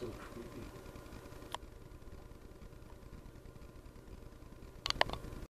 so creepy.